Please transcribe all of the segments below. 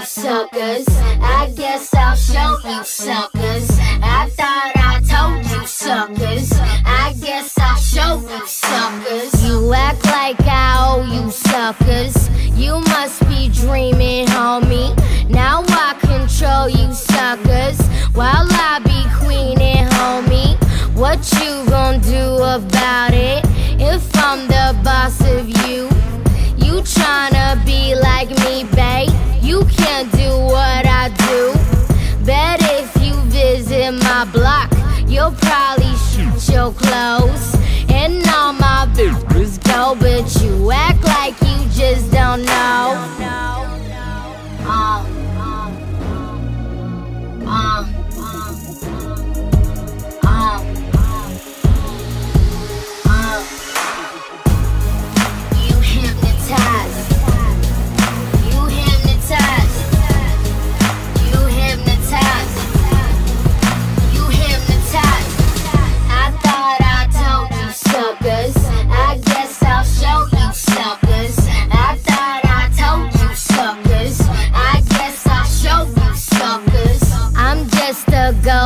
suckers. I guess I'll show you suckers. I thought I told you suckers. I guess I'll show you suckers. You act like I owe you suckers. You must be dreaming, homie. Now I control you suckers while I be queening, homie. What you gonna do about it if I'm the boss of you? You tryna be like me? You can't do what I do. Bet if you visit my block, you'll probably shoot your clothes. And all my bitches go, but you act like you just don't know.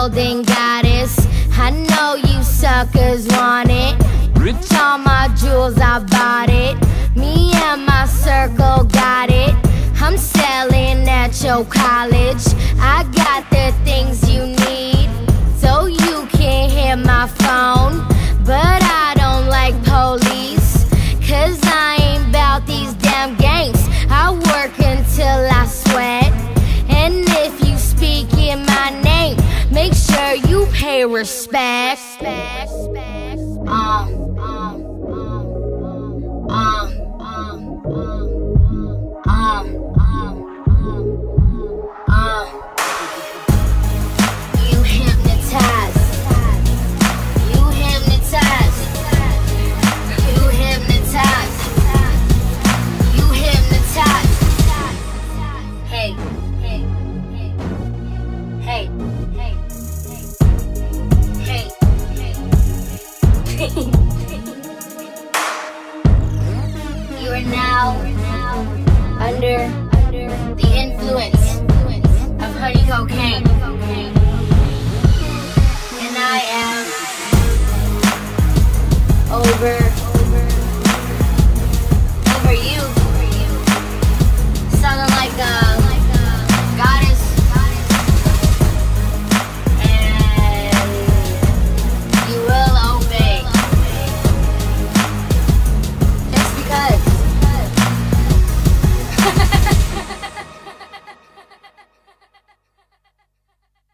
Golden goddess. I know you suckers want it. Rich on my jewels, I bought it. Me and my circle got it. I'm selling at your college. I got the things you need, so you can hit my phone. But I don't like police, cause I ain't about these damn games. I work until I pay respect. Um, now under the influence of honey cocaine.